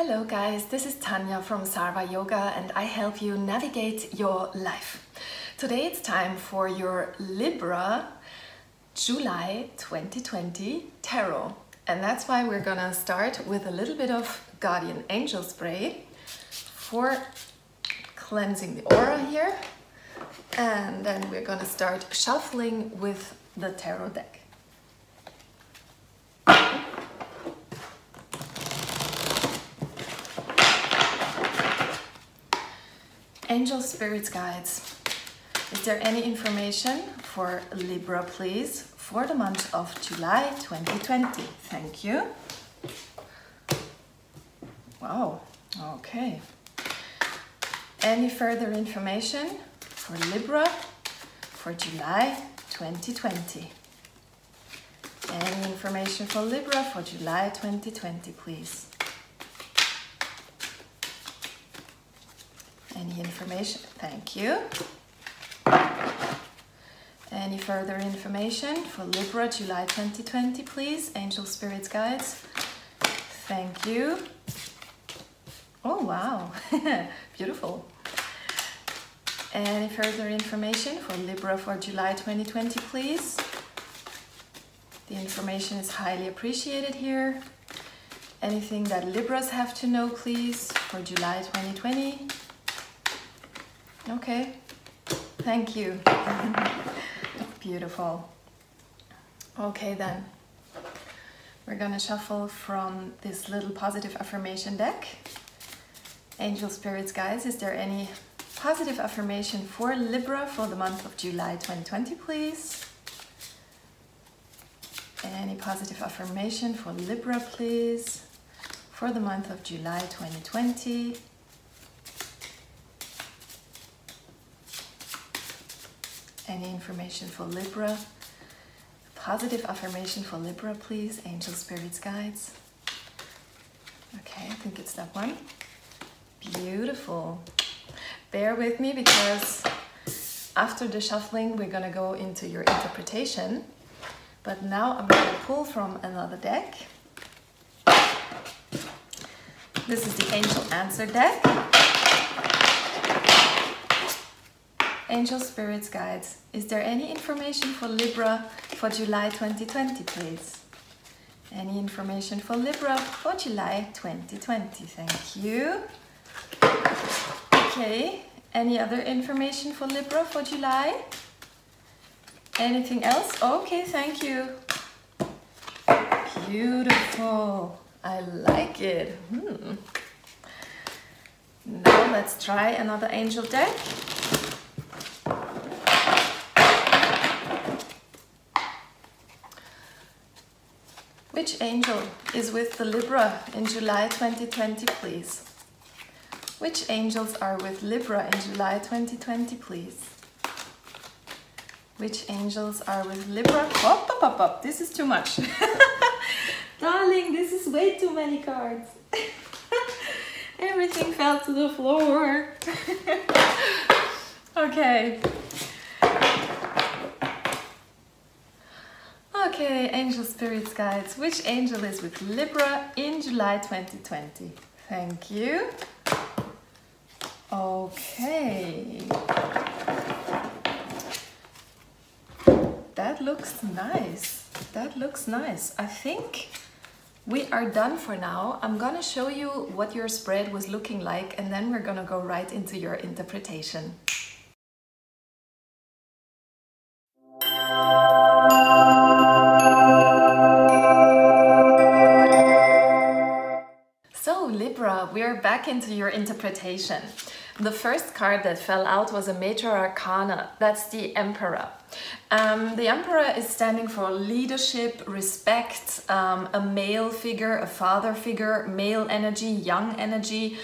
Hello guys, this is Tanja from Sarva Yoga and I help you navigate your life. Today it's time for your Libra July 2020 Tarot. And that's why we're gonna start with a little bit of Guardian Angel Spray for cleansing the aura here. And then we're gonna start shuffling with the tarot deck. Angel Spirits Guides. Is there any information for Libra, please, for the month of July 2020? Thank you. Wow, okay. Any further information for Libra for July 2020? Any information for Libra for July 2020, please? Any information? Thank you. Any further information for Libra July 2020, please? Angel Spirits Guides. Thank you. Oh, wow. Beautiful. Any further information for Libra for July 2020, please? The information is highly appreciated here. Anything that Libras have to know, please, for July 2020? Okay, thank you. Beautiful. Okay then, we're gonna shuffle from this little positive affirmation deck. Angel Spirits, guys, is there any positive affirmation for Libra for the month of July 2020, please? Any positive affirmation for Libra, please, for the month of July 2020? Any information for Libra? Positive affirmation for Libra, please. Angel Spirits Guides. Okay, I think it's that one. Beautiful. Bear with me because after the shuffling, we're gonna go into your interpretation. But now I'm gonna pull from another deck. This is the Angel Answer deck. Angel Spirits Guides, is there any information for Libra for July 2020, please? Any information for Libra for July 2020? Thank you. Okay, any other information for Libra for July? Anything else? Okay, thank you. Beautiful. I like it. Hmm. Now let's try another angel deck. Which angel is with the Libra in July 2020, please? Which angels are with Libra in July 2020, please? Which angels are with Libra? Up, up, up, up. This is too much. Darling, this is way too many cards. Everything fell to the floor. okay. Okay, angel spirits guides. Which angel is with Libra in July 2020? Thank you. Okay. That looks nice. That looks nice. I think we are done for now. I'm gonna show you what your spread was looking like and then we're gonna go right into your interpretation. Into your interpretation. The first card that fell out was a Major Arcana, that's the Emperor. Um, the Emperor is standing for leadership, respect, um, a male figure, a father figure, male energy, young energy,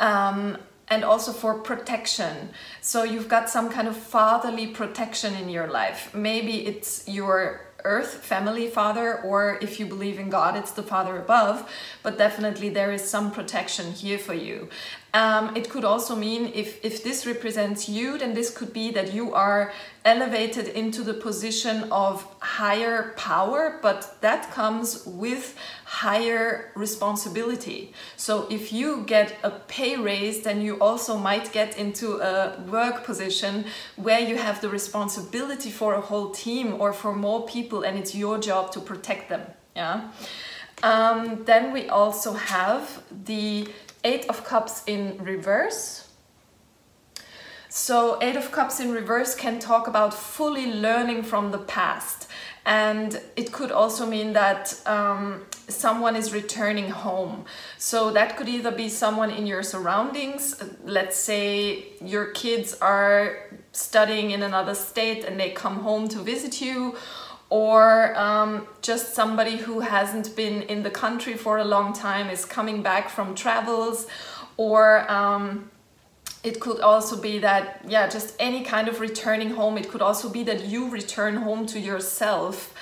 um, and also for protection. So you've got some kind of fatherly protection in your life. Maybe it's your earth family father or if you believe in God it's the father above but definitely there is some protection here for you Um, it could also mean if, if this represents you, then this could be that you are elevated into the position of higher power, but that comes with higher responsibility. So if you get a pay raise, then you also might get into a work position where you have the responsibility for a whole team or for more people, and it's your job to protect them. Yeah. Um, then we also have the Eight of Cups in reverse. So Eight of Cups in reverse can talk about fully learning from the past. And it could also mean that um, someone is returning home. So that could either be someone in your surroundings. Let's say your kids are studying in another state and they come home to visit you or um, just somebody who hasn't been in the country for a long time is coming back from travels or um, it could also be that yeah just any kind of returning home. It could also be that you return home to yourself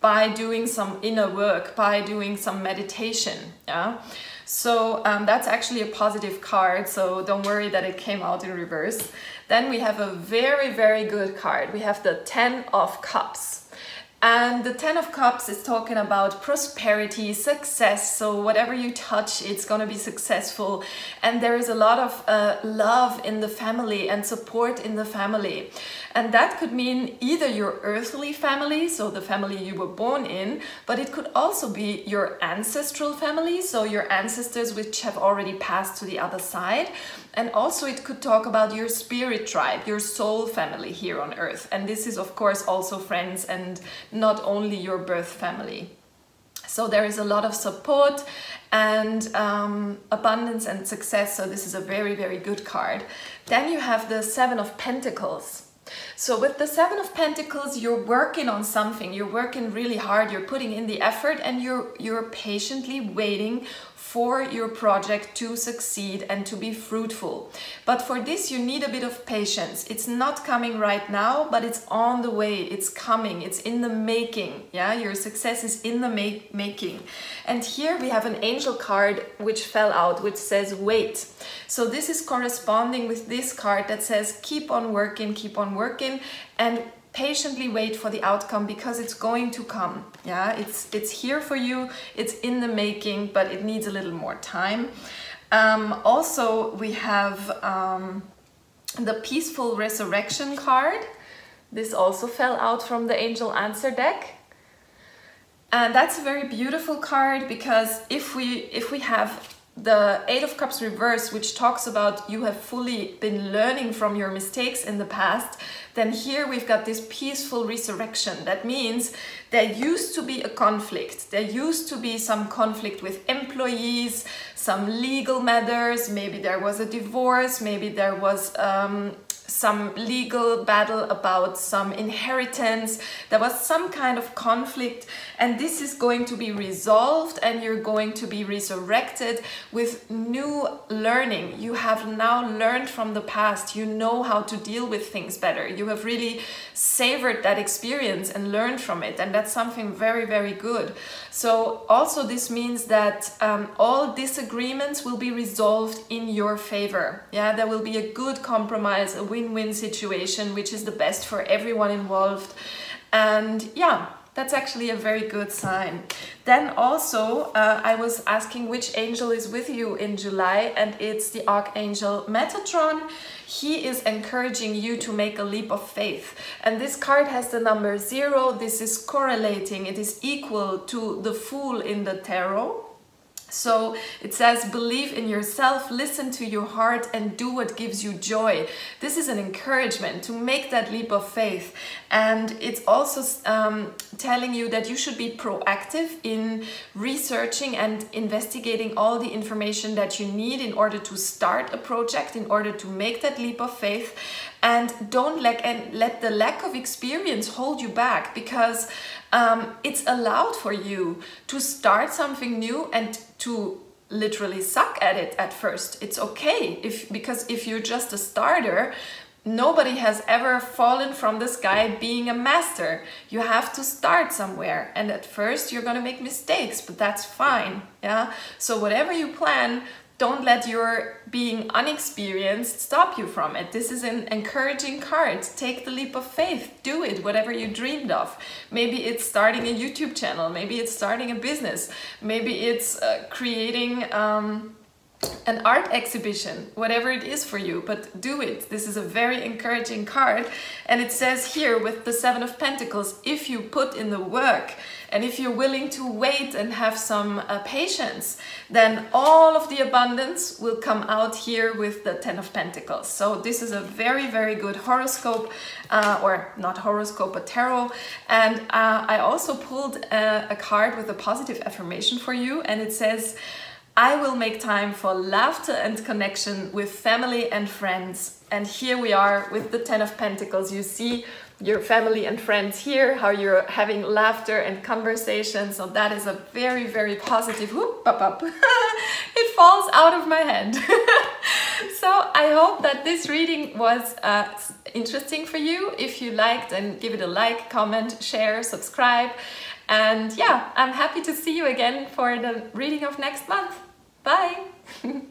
by doing some inner work by doing some meditation yeah? So um, that's actually a positive card so don't worry that it came out in reverse. Then we have a very very good card. We have the ten of cups and the Ten of Cups is talking about prosperity, success. So whatever you touch, it's going to be successful. And there is a lot of uh, love in the family and support in the family. And that could mean either your earthly family, so the family you were born in, but it could also be your ancestral family, so your ancestors which have already passed to the other side. And also it could talk about your spirit tribe, your soul family here on earth. And this is of course also friends and not only your birth family. So there is a lot of support and um, abundance and success. So this is a very, very good card. Then you have the Seven of Pentacles. So with the Seven of Pentacles, you're working on something. You're working really hard. You're putting in the effort and you're, you're patiently waiting for your project to succeed and to be fruitful. But for this, you need a bit of patience. It's not coming right now, but it's on the way. It's coming. It's in the making. Yeah, your success is in the make making. And here we have an angel card which fell out, which says wait. So this is corresponding with this card that says keep on working, keep on working, and patiently wait for the outcome because it's going to come. Yeah it's it's here for you it's in the making but it needs a little more time. Um, also we have um, the peaceful resurrection card. This also fell out from the angel answer deck. And that's a very beautiful card because if we if we have the Eight of Cups reverse, which talks about you have fully been learning from your mistakes in the past, then here we've got this peaceful resurrection. That means there used to be a conflict. There used to be some conflict with employees, some legal matters, maybe there was a divorce, maybe there was um, some legal battle about some inheritance. There was some kind of conflict and this is going to be resolved and you're going to be resurrected with new learning. You have now learned from the past. You know how to deal with things better. You have really savored that experience and learned from it and that's something very, very good. So also this means that um, all disagreements will be resolved in your favor. Yeah, there will be a good compromise, a win-win situation, which is the best for everyone involved. And yeah, that's actually a very good sign. Then also, uh, I was asking which angel is with you in July, and it's the Archangel Metatron. He is encouraging you to make a leap of faith. And this card has the number zero. This is correlating, it is equal to the Fool in the Tarot. So it says, believe in yourself, listen to your heart, and do what gives you joy. This is an encouragement to make that leap of faith. And it's also um, telling you that you should be proactive in researching and investigating all the information that you need in order to start a project, in order to make that leap of faith. And don't let, and let the lack of experience hold you back because um, it's allowed for you to start something new and to literally suck at it at first. It's okay if because if you're just a starter, nobody has ever fallen from the sky being a master. You have to start somewhere and at first you're going to make mistakes, but that's fine. Yeah? So whatever you plan, don't let your being unexperienced stop you from it. This is an encouraging card. Take the leap of faith. Do it, whatever you dreamed of. Maybe it's starting a YouTube channel. Maybe it's starting a business. Maybe it's uh, creating. Um, an art exhibition, whatever it is for you, but do it. This is a very encouraging card. And it says here with the Seven of Pentacles, if you put in the work and if you're willing to wait and have some uh, patience, then all of the abundance will come out here with the Ten of Pentacles. So this is a very, very good horoscope, uh, or not horoscope, but tarot. And uh, I also pulled a, a card with a positive affirmation for you. And it says, I will make time for laughter and connection with family and friends. And here we are with the Ten of Pentacles. You see your family and friends here, how you're having laughter and conversation. So that is a very, very positive, whoop, it falls out of my hand. so I hope that this reading was uh, interesting for you. If you liked, then give it a like, comment, share, subscribe. And yeah, I'm happy to see you again for the reading of next month. Bye!